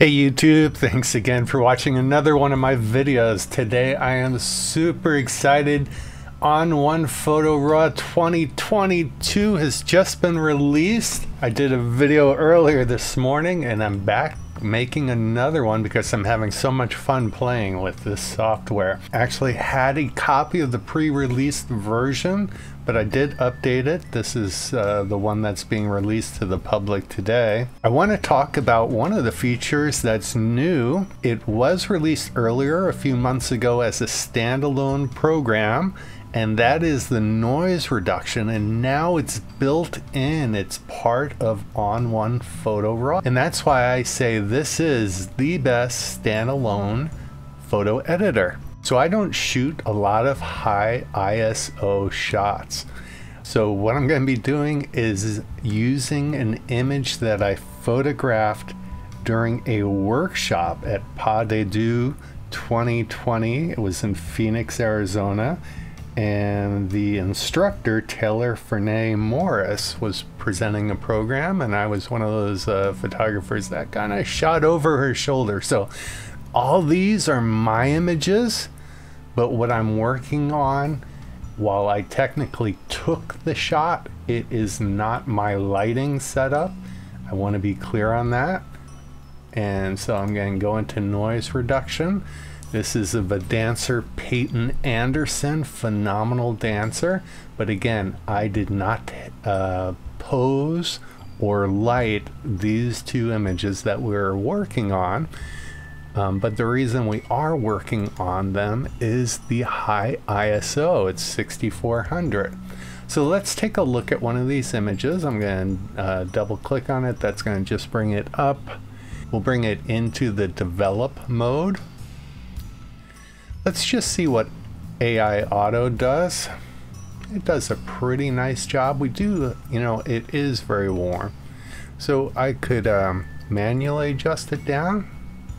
Hey YouTube, thanks again for watching another one of my videos. Today I am super excited. On1 Photo Raw 2022 has just been released. I did a video earlier this morning and I'm back making another one because I'm having so much fun playing with this software. Actually had a copy of the pre-released version, but I did update it. This is uh, the one that's being released to the public today. I want to talk about one of the features that's new. It was released earlier a few months ago as a standalone program and that is the noise reduction and now it's built in. It's part of on1 photo raw. And that's why i say this is the best standalone photo editor. So i don't shoot a lot of high iso shots. So what i'm going to be doing is using an image that i photographed during a workshop at pas de deux 2020 it was in phoenix arizona and the instructor, Taylor Ferne Morris, was presenting a program, and I was one of those uh, photographers that kind of shot over her shoulder. So, all these are my images, but what I'm working on, while I technically took the shot, it is not my lighting setup. I want to be clear on that. And so I'm going to go into noise reduction. This is of a dancer, Peyton Anderson, phenomenal dancer. But again, I did not uh, pose or light these two images that we're working on. Um, but the reason we are working on them is the high ISO. It's 6400. So let's take a look at one of these images. I'm going to uh, double click on it. That's going to just bring it up. We'll bring it into the develop mode. Let's just see what AI Auto does. It does a pretty nice job. We do, you know, it is very warm. So I could um, manually adjust it down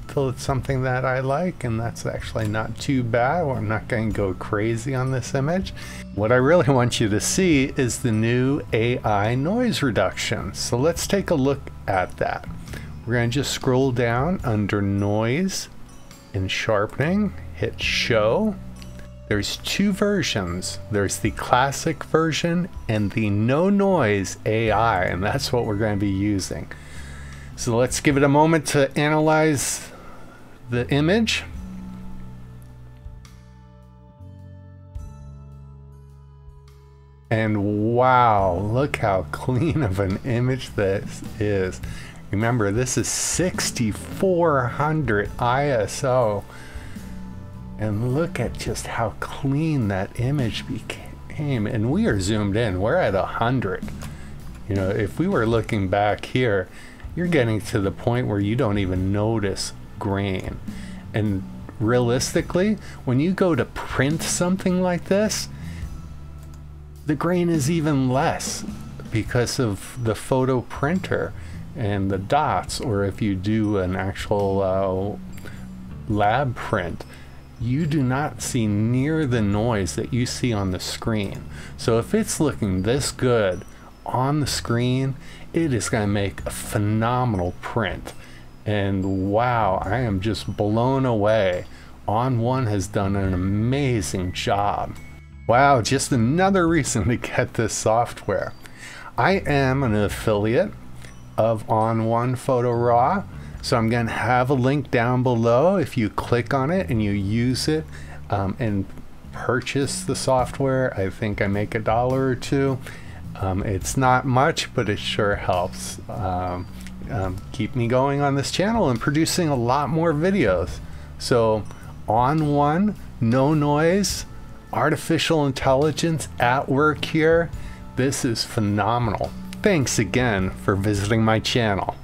till it's something that I like and that's actually not too bad. I'm not going to go crazy on this image. What I really want you to see is the new AI noise reduction. So let's take a look at that. We're going to just scroll down under noise and sharpening hit show. There's two versions. There's the classic version and the NoNoise AI, and that's what we're going to be using. So let's give it a moment to analyze the image. And wow, look how clean of an image this is. Remember, this is 6400 ISO. And look at just how clean that image became. And we are zoomed in. We're at 100. You know, if we were looking back here, you're getting to the point where you don't even notice grain. And realistically, when you go to print something like this, the grain is even less because of the photo printer and the dots, or if you do an actual uh, lab print, you do not see near the noise that you see on the screen. So if it's looking this good on the screen, it is going to make a phenomenal print. And wow, I am just blown away. On1 has done an amazing job. Wow, just another reason to get this software. I am an affiliate of On1 Photo Raw. So I'm going to have a link down below. If you click on it and you use it um, and purchase the software, I think I make a dollar or two. Um, it's not much, but it sure helps um, um keep me going on this channel and producing a lot more videos. So On1, NoNoise, artificial intelligence at work here. This is phenomenal. Thanks again for visiting my channel.